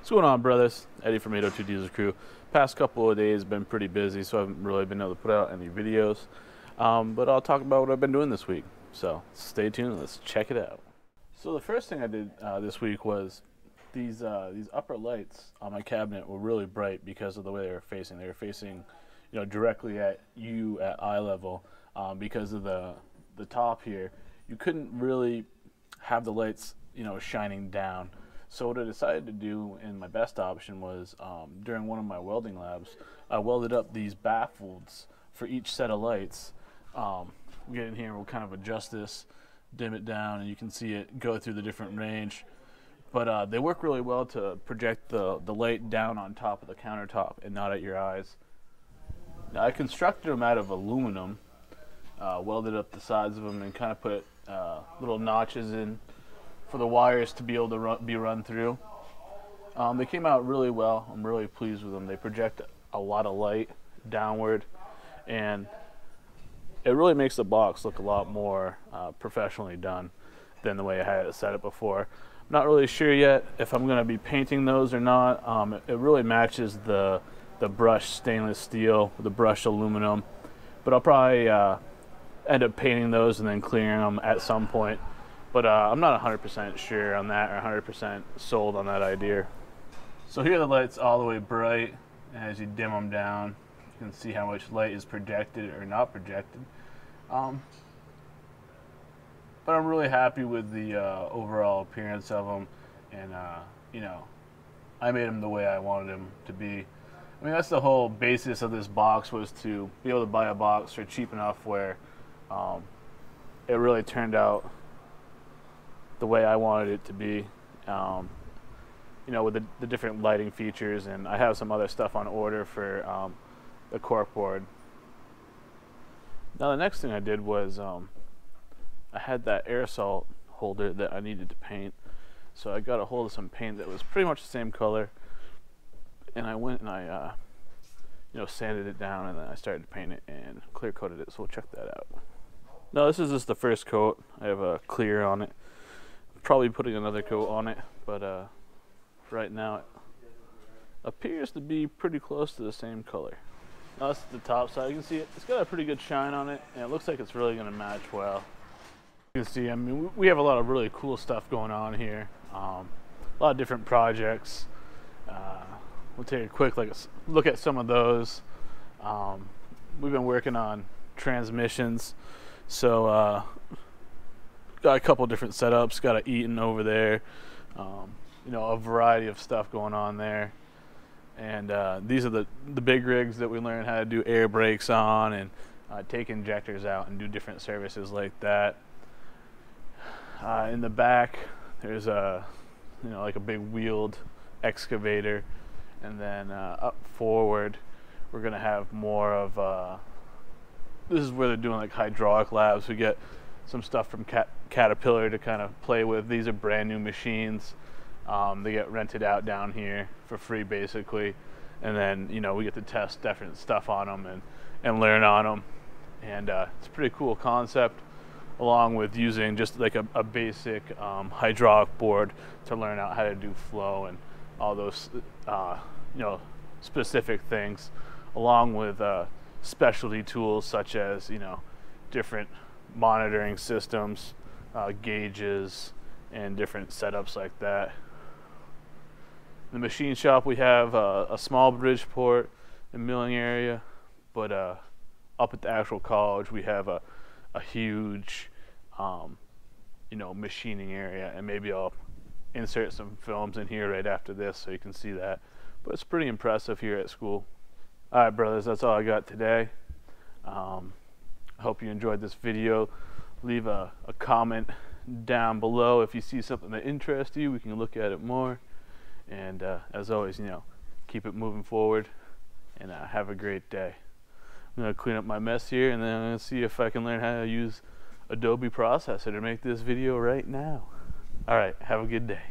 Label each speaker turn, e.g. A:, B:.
A: What's going on, brothers? Eddie from 802 Diesel Crew. Past couple of days been pretty busy, so I haven't really been able to put out any videos. Um, but I'll talk about what I've been doing this week. So stay tuned. Let's check it out. So the first thing I did uh, this week was these uh, these upper lights on my cabinet were really bright because of the way they were facing. They were facing, you know, directly at you at eye level um, because of the the top here. You couldn't really have the lights, you know, shining down. So what I decided to do, and my best option was um, during one of my welding labs, I welded up these baffles for each set of lights. Um, we'll get in here and we'll kind of adjust this, dim it down, and you can see it go through the different range. But uh, they work really well to project the, the light down on top of the countertop and not at your eyes. Now I constructed them out of aluminum, uh, welded up the sides of them, and kind of put uh, little notches in for the wires to be able to run, be run through. Um, they came out really well. I'm really pleased with them. They project a lot of light downward, and it really makes the box look a lot more uh, professionally done than the way I had it set up before. I'm not really sure yet if I'm going to be painting those or not. Um, it, it, really matches the the brushed stainless steel, the brushed aluminum, but I'll probably uh, end up painting those and then clearing them at some point but uh, I'm not 100% sure on that or 100% sold on that idea. So here the light's all the way bright. And as you dim them down, you can see how much light is projected or not projected. Um, but I'm really happy with the uh, overall appearance of them. And, uh, you know, I made them the way I wanted them to be. I mean, that's the whole basis of this box was to be able to buy a box for cheap enough where um, it really turned out the way I wanted it to be. Um, you know, with the, the, different lighting features, and I have some other stuff on order for um, the cork board. Now, the next thing I did was um, I had that aerosol holder that I needed to paint, so I got a hold of some paint that was pretty much the same color, and I went and I, uh, you know, sanded it down, and then I started to paint it and clear coated it. So we'll check that out. Now, this is just the first coat. I have a clear on it probably putting another coat on it, but uh, right now it appears to be pretty close to the same color. Now that's the top side. You can see it, it's got a pretty good shine on it, and it looks like it's really going to match well. You can see, I mean, we have a lot of really cool stuff going on here. Um, a lot of different projects. Uh, we'll take a quick like, look at some of those. Um, we've been working on transmissions. So uh, got a couple different setups. Got a Eaton over there. Um, you know, a variety of stuff going on there. And uh, these are the the big rigs that we learned how to do air brakes on and uh, take injectors out and do different services like that. Uh, in the back, there's a you know like a big wheeled excavator, and then uh, up forward, we're gonna have more of. Uh, this is where they're doing like hydraulic labs. We get some stuff from Cat- Caterpillar to kind of play with. These are brand new machines. Um, they get rented out down here for free, basically, and then you know we get to test different stuff on them and and learn on them, and uh, it's a pretty cool concept. Along with using just like a, a basic um, hydraulic board to learn out how to do flow and all those uh, you know specific things, along with uh, specialty tools such as you know different monitoring systems, uh, gauges, and different setups like that. In the machine shop, we have uh, a small Bridgeport and milling area, but uh, up at the actual college, we have a, a huge, um, you know, machining area, and maybe I'll insert some films in here right after this so you can see that. But it's pretty impressive here at school. All right, brothers, that's all I got today. Um, hope you enjoyed this video. Leave a, a comment down below if you see something that interests you. We can look at it more. And uh, as always, you know, keep it moving forward and uh, have a great day. I'm going to clean up my mess here and then I'm going to see if I can learn how to use Adobe Processor to make this video right now. All right, have a good day.